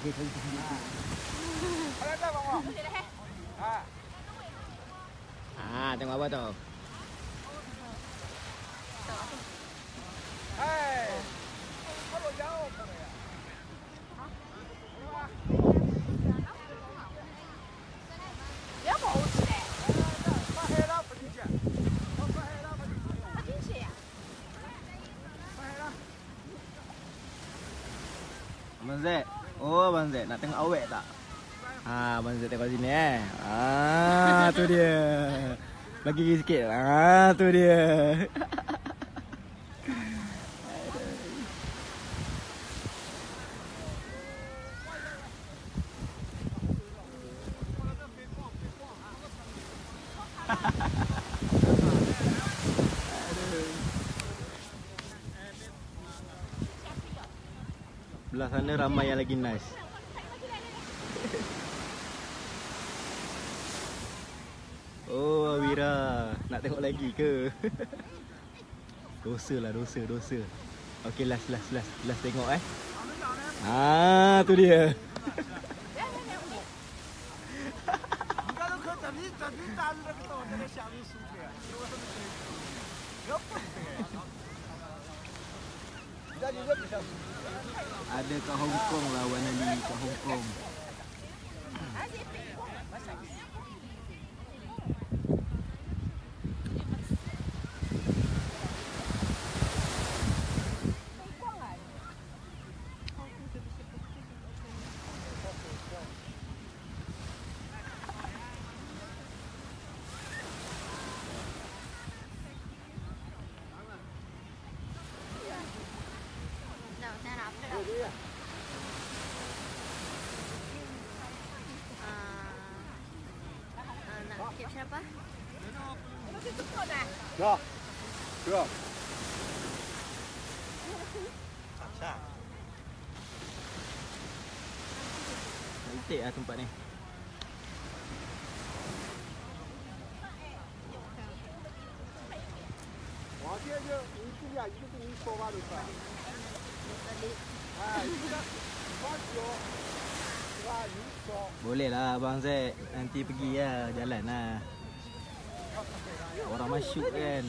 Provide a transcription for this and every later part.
Okey, cari sini. Ada tak bang? Wong? Ha. Ah, tengok apa tu? Hai. Kalau jauh tak ya? Dia mau Oh Abang Z nak tengok awet tak? Ha Abang Z tengok sini eh. Ha tu dia. Bagi kiri sikit. Ha tu dia. Ha ha ha. Belah sana ramai yang lagi nice. Oh, Wira. Nak tengok lagi ke? dosa lah, dosa, dosa. Okey, last, last, last. Last tengok eh. Ah, tu dia. Ada kat Hong Kong lah Wan Ali kat Hong Kong. Ya. Ya. Ya. Cantik lah tempat ni. Wah dia je. Ini dia. Ini tu ni sobat lupa. Ini tadi. Boleh lah Abang Zek Nanti pergi lah Jalan lah Orang masyuk kan?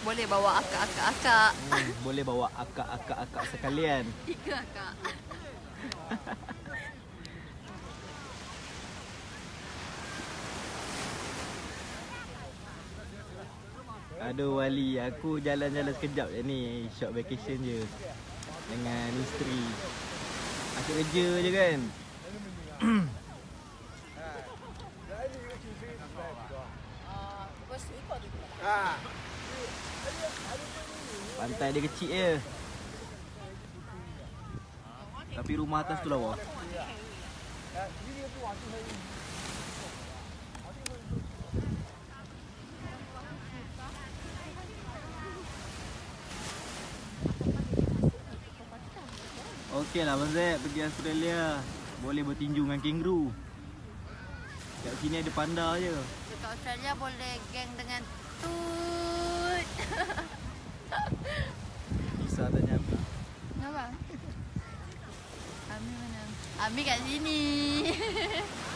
Boleh bawa akak-akak-akak. Hmm, Boleh bawa akak-akak-akak sekalian. Tiga akak. Aduh Wali Aku jalan-jalan sekejap je ni. Short vacation je. Dengan isteri. Asyik kerja je kan? Pantai dia kecil je. Tapi rumah atas tu lawa Okey lah Abang Zek Pergi Australia Boleh bertinju dengan kangaroo Kat sini ada panda je Dekat Australia boleh geng dengan tut. Bisa tanya apa Kenapa? Ami mana? Ami kat sini.